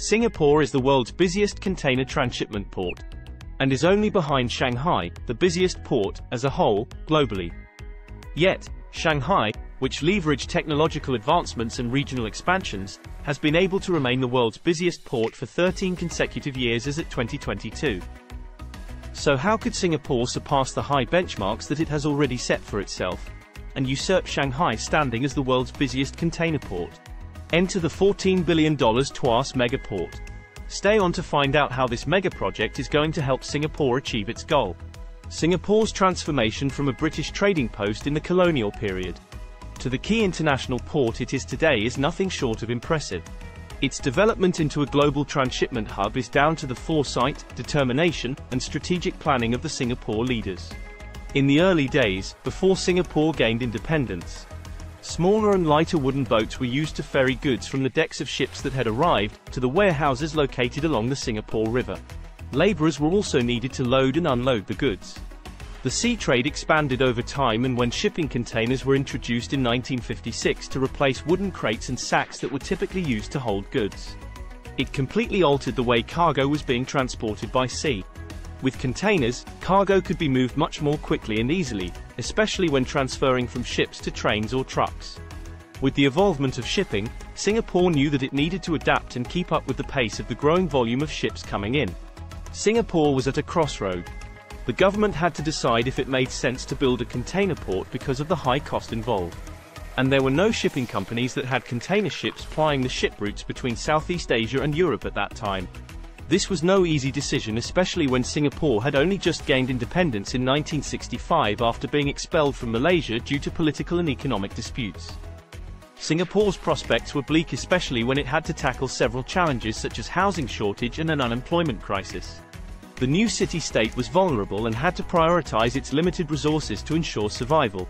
Singapore is the world's busiest container transshipment port, and is only behind Shanghai, the busiest port, as a whole, globally. Yet, Shanghai, which leveraged technological advancements and regional expansions, has been able to remain the world's busiest port for 13 consecutive years as at 2022. So how could Singapore surpass the high benchmarks that it has already set for itself, and usurp Shanghai standing as the world's busiest container port? Enter the $14 billion Tuas megaport. Stay on to find out how this mega project is going to help Singapore achieve its goal. Singapore's transformation from a British trading post in the colonial period to the key international port it is today is nothing short of impressive. Its development into a global transshipment hub is down to the foresight, determination, and strategic planning of the Singapore leaders. In the early days, before Singapore gained independence, Smaller and lighter wooden boats were used to ferry goods from the decks of ships that had arrived to the warehouses located along the Singapore River. Laborers were also needed to load and unload the goods. The sea trade expanded over time and when shipping containers were introduced in 1956 to replace wooden crates and sacks that were typically used to hold goods. It completely altered the way cargo was being transported by sea. With containers, cargo could be moved much more quickly and easily, especially when transferring from ships to trains or trucks. With the evolvement of shipping, Singapore knew that it needed to adapt and keep up with the pace of the growing volume of ships coming in. Singapore was at a crossroad. The government had to decide if it made sense to build a container port because of the high cost involved. And there were no shipping companies that had container ships plying the ship routes between Southeast Asia and Europe at that time. This was no easy decision especially when Singapore had only just gained independence in 1965 after being expelled from Malaysia due to political and economic disputes. Singapore's prospects were bleak especially when it had to tackle several challenges such as housing shortage and an unemployment crisis. The new city-state was vulnerable and had to prioritize its limited resources to ensure survival.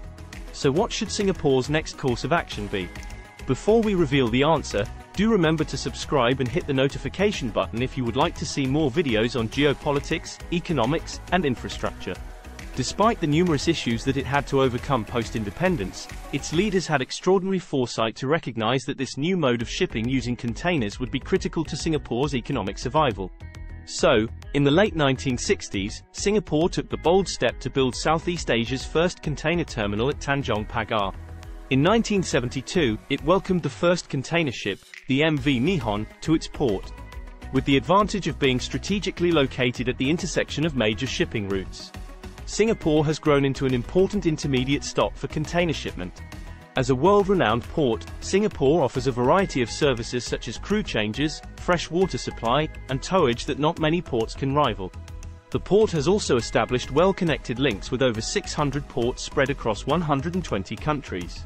So what should Singapore's next course of action be? Before we reveal the answer, do remember to subscribe and hit the notification button if you would like to see more videos on geopolitics, economics, and infrastructure. Despite the numerous issues that it had to overcome post-independence, its leaders had extraordinary foresight to recognize that this new mode of shipping using containers would be critical to Singapore's economic survival. So, in the late 1960s, Singapore took the bold step to build Southeast Asia's first container terminal at Tanjong Pagar. In 1972, it welcomed the first container ship, the MV Nihon, to its port. With the advantage of being strategically located at the intersection of major shipping routes. Singapore has grown into an important intermediate stop for container shipment. As a world-renowned port, Singapore offers a variety of services such as crew changes, fresh water supply, and towage that not many ports can rival. The port has also established well-connected links with over 600 ports spread across 120 countries.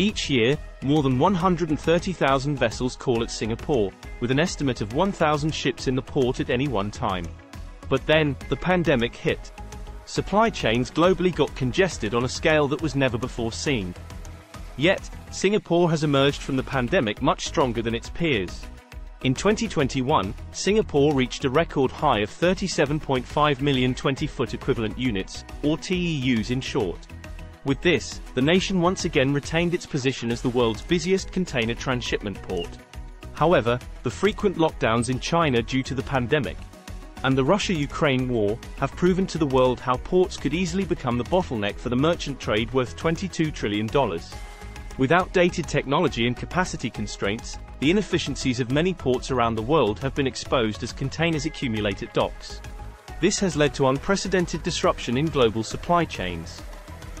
Each year, more than 130,000 vessels call at Singapore, with an estimate of 1,000 ships in the port at any one time. But then, the pandemic hit. Supply chains globally got congested on a scale that was never before seen. Yet, Singapore has emerged from the pandemic much stronger than its peers. In 2021, Singapore reached a record high of 37.5 million 20-foot equivalent units, or TEUs in short. With this, the nation once again retained its position as the world's busiest container transshipment port. However, the frequent lockdowns in China due to the pandemic and the Russia-Ukraine war have proven to the world how ports could easily become the bottleneck for the merchant trade worth $22 trillion. With outdated technology and capacity constraints, the inefficiencies of many ports around the world have been exposed as containers accumulate at docks. This has led to unprecedented disruption in global supply chains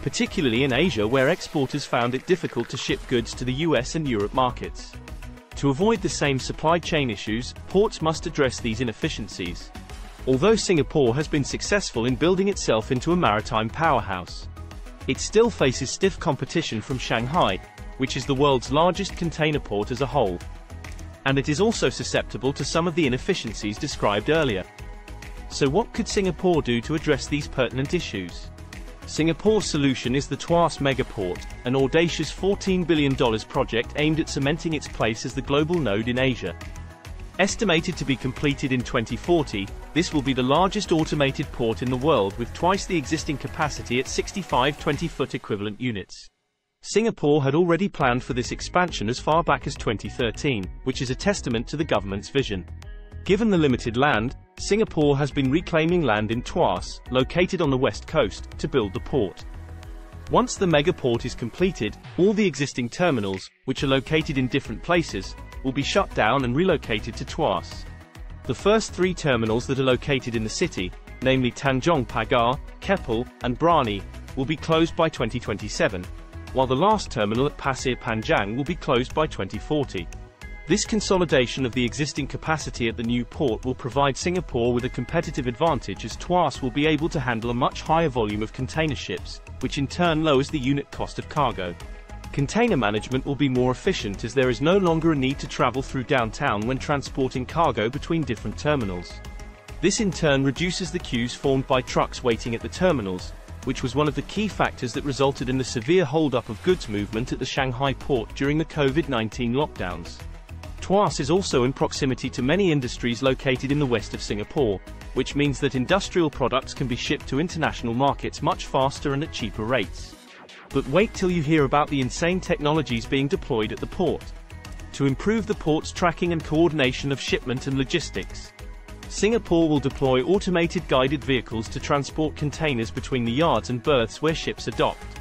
particularly in Asia where exporters found it difficult to ship goods to the US and Europe markets. To avoid the same supply chain issues, ports must address these inefficiencies. Although Singapore has been successful in building itself into a maritime powerhouse, it still faces stiff competition from Shanghai, which is the world's largest container port as a whole. And it is also susceptible to some of the inefficiencies described earlier. So what could Singapore do to address these pertinent issues? Singapore's solution is the Tuas Megaport, an audacious $14 billion project aimed at cementing its place as the global node in Asia. Estimated to be completed in 2040, this will be the largest automated port in the world with twice the existing capacity at 65 20-foot equivalent units. Singapore had already planned for this expansion as far back as 2013, which is a testament to the government's vision. Given the limited land, Singapore has been reclaiming land in Tuas, located on the west coast, to build the port. Once the megaport is completed, all the existing terminals, which are located in different places, will be shut down and relocated to Tuas. The first three terminals that are located in the city, namely Tanjong Pagar, Keppel, and Brani, will be closed by 2027, while the last terminal at Pasir Panjang will be closed by 2040. This consolidation of the existing capacity at the new port will provide Singapore with a competitive advantage as Tuas will be able to handle a much higher volume of container ships, which in turn lowers the unit cost of cargo. Container management will be more efficient as there is no longer a need to travel through downtown when transporting cargo between different terminals. This in turn reduces the queues formed by trucks waiting at the terminals, which was one of the key factors that resulted in the severe holdup of goods movement at the Shanghai port during the COVID-19 lockdowns. Tuas is also in proximity to many industries located in the west of Singapore, which means that industrial products can be shipped to international markets much faster and at cheaper rates. But wait till you hear about the insane technologies being deployed at the port. To improve the port's tracking and coordination of shipment and logistics, Singapore will deploy automated guided vehicles to transport containers between the yards and berths where ships are docked.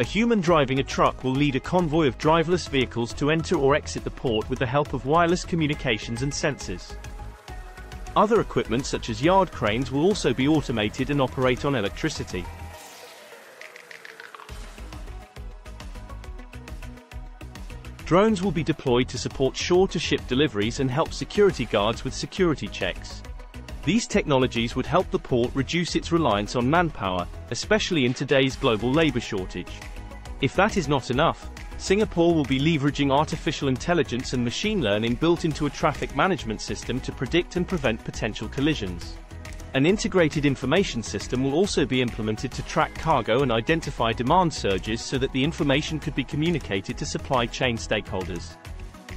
A human driving a truck will lead a convoy of driverless vehicles to enter or exit the port with the help of wireless communications and sensors. Other equipment such as yard cranes will also be automated and operate on electricity. Drones will be deployed to support shore-to-ship deliveries and help security guards with security checks. These technologies would help the port reduce its reliance on manpower, especially in today's global labor shortage. If that is not enough, Singapore will be leveraging artificial intelligence and machine learning built into a traffic management system to predict and prevent potential collisions. An integrated information system will also be implemented to track cargo and identify demand surges so that the information could be communicated to supply chain stakeholders.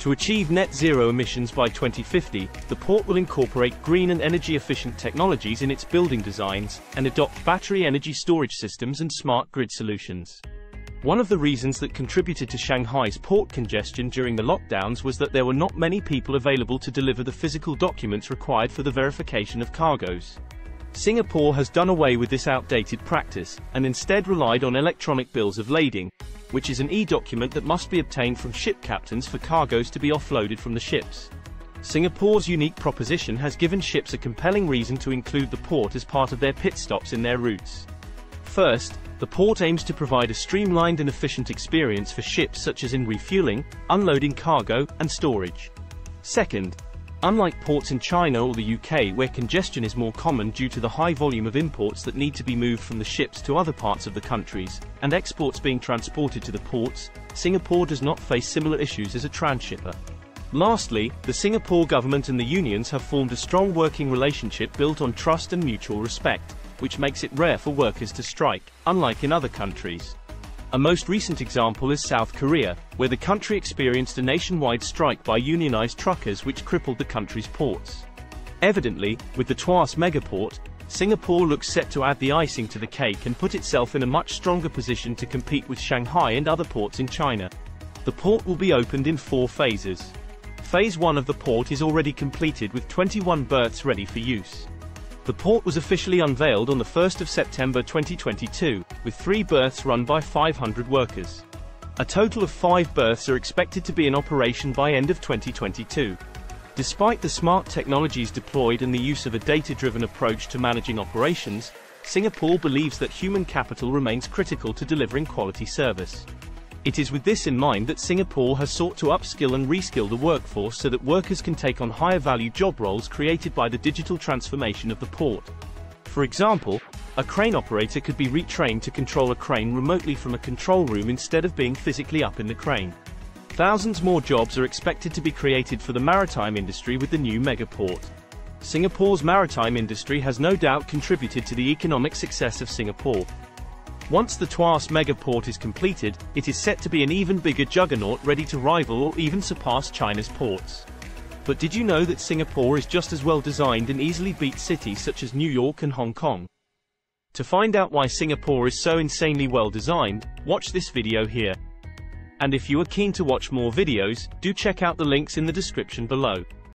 To achieve net zero emissions by 2050, the port will incorporate green and energy-efficient technologies in its building designs, and adopt battery energy storage systems and smart grid solutions. One of the reasons that contributed to Shanghai's port congestion during the lockdowns was that there were not many people available to deliver the physical documents required for the verification of cargoes. Singapore has done away with this outdated practice, and instead relied on electronic bills of lading, which is an e-document that must be obtained from ship captains for cargoes to be offloaded from the ships. Singapore's unique proposition has given ships a compelling reason to include the port as part of their pit stops in their routes. First, the port aims to provide a streamlined and efficient experience for ships such as in refueling, unloading cargo, and storage. Second, unlike ports in China or the UK where congestion is more common due to the high volume of imports that need to be moved from the ships to other parts of the countries, and exports being transported to the ports, Singapore does not face similar issues as a transhipper. Lastly, the Singapore government and the unions have formed a strong working relationship built on trust and mutual respect which makes it rare for workers to strike, unlike in other countries. A most recent example is South Korea, where the country experienced a nationwide strike by unionized truckers which crippled the country's ports. Evidently, with the Tuas megaport, Singapore looks set to add the icing to the cake and put itself in a much stronger position to compete with Shanghai and other ports in China. The port will be opened in four phases. Phase 1 of the port is already completed with 21 berths ready for use. The port was officially unveiled on the 1st of September 2022, with three berths run by 500 workers. A total of five berths are expected to be in operation by end of 2022. Despite the smart technologies deployed and the use of a data-driven approach to managing operations, Singapore believes that human capital remains critical to delivering quality service. It is with this in mind that Singapore has sought to upskill and reskill the workforce so that workers can take on higher value job roles created by the digital transformation of the port. For example, a crane operator could be retrained to control a crane remotely from a control room instead of being physically up in the crane. Thousands more jobs are expected to be created for the maritime industry with the new megaport. Singapore's maritime industry has no doubt contributed to the economic success of Singapore, once the Tuas megaport is completed, it is set to be an even bigger juggernaut ready to rival or even surpass China's ports. But did you know that Singapore is just as well designed and easily beat cities such as New York and Hong Kong? To find out why Singapore is so insanely well designed, watch this video here. And if you are keen to watch more videos, do check out the links in the description below.